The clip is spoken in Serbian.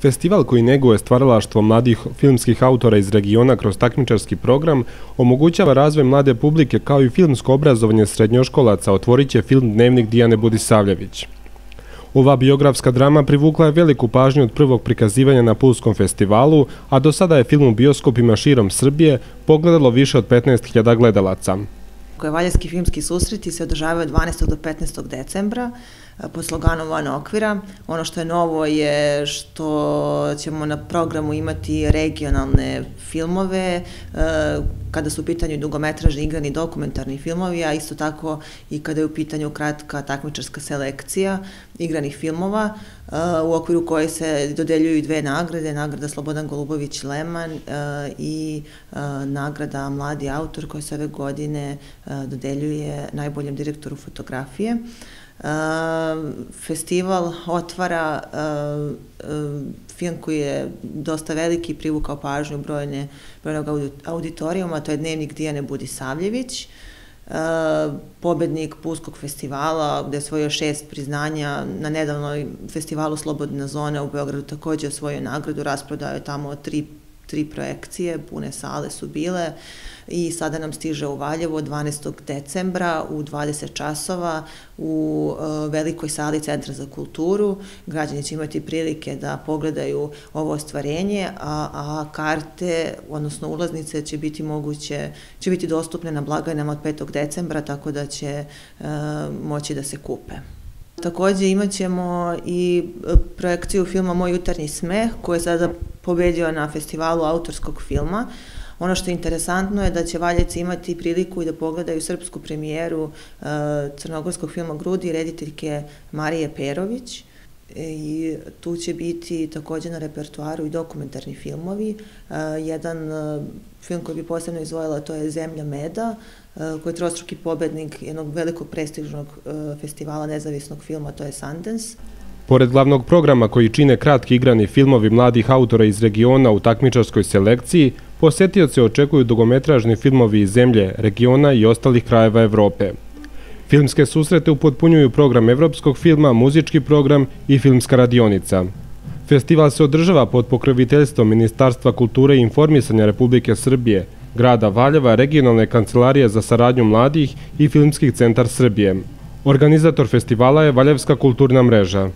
Festival koji neguje stvaralaštvo mladih filmskih autora iz regiona kroz takmičarski program omogućava razvoj mlade publike kao i filmsko obrazovanje srednjoškolaca otvorit će film Dnevnik Dijane Budisavljević. Ova biografska drama privukla je veliku pažnju od prvog prikazivanja na Pulskom festivalu, a do sada je film u bioskopima širom Srbije pogledalo više od 15.000 gledalaca koje Valjevski filmski susreti se održavaju od 12. do 15. decembra e, pod sloganom Van okvira. Ono što je novo je što ćemo na programu imati regionalne filmove e, kada su u pitanju dugometražni igrani dokumentarni filmovi, a isto tako i kada je u pitanju kratka takmičarska selekcija igranih filmova e, u okviru koje se dodeljuju dve nagrade, nagrada Slobodan Golubović Leman i nagrada Mladi autor koja se ove godine dodeljuje najboljem direktoru fotografije. Festival otvara film koji je dosta veliki, privukao pažnju brojne, brojnog auditorijuma, to je Dnevnik Dijane Budisavljević, pobednik Puskog festivala, gde je osvojio šest priznanja, na nedavnoj festivalu Slobodna zona u Beogradu takođe osvojio nagradu, rasprodao je tamo tri tri projekcije, pune sale su bile i sada nam stiže u Valjevo 12. decembra u 20 časova u e, velikoj sali Centra za kulturu. Građani će imati prilike da pogledaju ovo ostvarenje, a, a karte, odnosno ulaznice će biti moguće, će biti dostupne na blagajnama od 5. decembra, tako da će e, moći da se kupe. Takođe imat ćemo i projekciju filma Moj jutarnji smeh, koji je sada pobedio na festivalu autorskog filma. Ono što je interesantno je da će Valjevci imati priliku i da pogledaju srpsku premijeru e, crnogorskog filma Grudi rediteljke Marije Perović i tu će biti takođe na repertuaru i dokumentarni filmovi. E, jedan e, film koji bi posebno izvojila to je Zemlja meda, e, koji je trostruki pobednik jednog velikog prestižnog festivala nezavisnog filma, to je Sundance. Pored glavnog programa koji čine kratki igrani filmovi mladih autora iz regiona u takmičarskoj selekciji, posetioce očekuju dugometražni filmovi iz zemlje, regiona i ostalih krajeva Evrope. Filmske susrete upotpunjuju program evropskog filma, muzički program i filmska radionica. Festival se održava pod pokroviteljstvom Ministarstva kulture i informisanja Republike Srbije, grada Valjeva, regionalne kancelarije za saradnju mladih i Filmskih centar Srbije. Organizator festivala je Valjevska kulturna mreža.